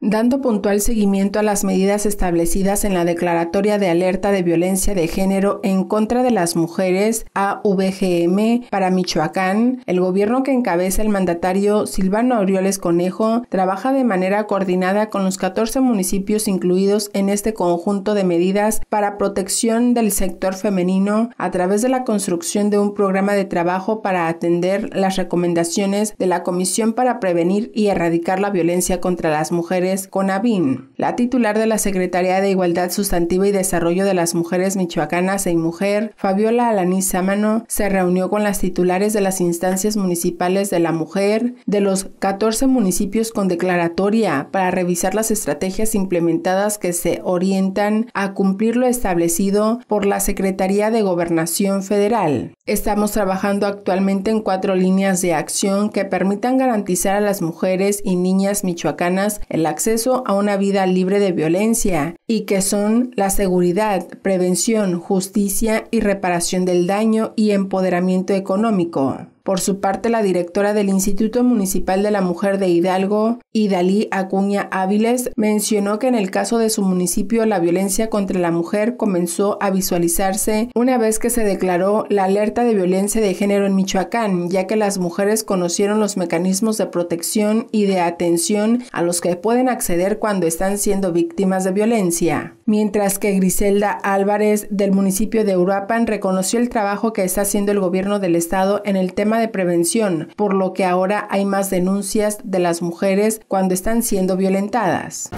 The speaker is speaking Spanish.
Dando puntual seguimiento a las medidas establecidas en la Declaratoria de Alerta de Violencia de Género en contra de las mujeres AVGM para Michoacán, el gobierno que encabeza el mandatario Silvano Aureoles Conejo trabaja de manera coordinada con los 14 municipios incluidos en este conjunto de medidas para protección del sector femenino a través de la construcción de un programa de trabajo para atender las recomendaciones de la Comisión para Prevenir y Erradicar la Violencia contra las Mujeres con ABIN. La titular de la Secretaría de Igualdad Sustantiva y Desarrollo de las Mujeres Michoacanas e Mujer, Fabiola Alaní Sámano, se reunió con las titulares de las instancias municipales de la mujer de los 14 municipios con declaratoria para revisar las estrategias implementadas que se orientan a cumplir lo establecido por la Secretaría de Gobernación Federal. Estamos trabajando actualmente en cuatro líneas de acción que permitan garantizar a las mujeres y niñas michoacanas el a una vida libre de violencia y que son la seguridad, prevención, justicia y reparación del daño y empoderamiento económico. Por su parte, la directora del Instituto Municipal de la Mujer de Hidalgo, Idalí Acuña Áviles, mencionó que en el caso de su municipio la violencia contra la mujer comenzó a visualizarse una vez que se declaró la alerta de violencia de género en Michoacán, ya que las mujeres conocieron los mecanismos de protección y de atención a los que pueden acceder cuando están siendo víctimas de violencia. Mientras que Griselda Álvarez del municipio de Uruapan reconoció el trabajo que está haciendo el gobierno del estado en el tema de prevención, por lo que ahora hay más denuncias de las mujeres cuando están siendo violentadas.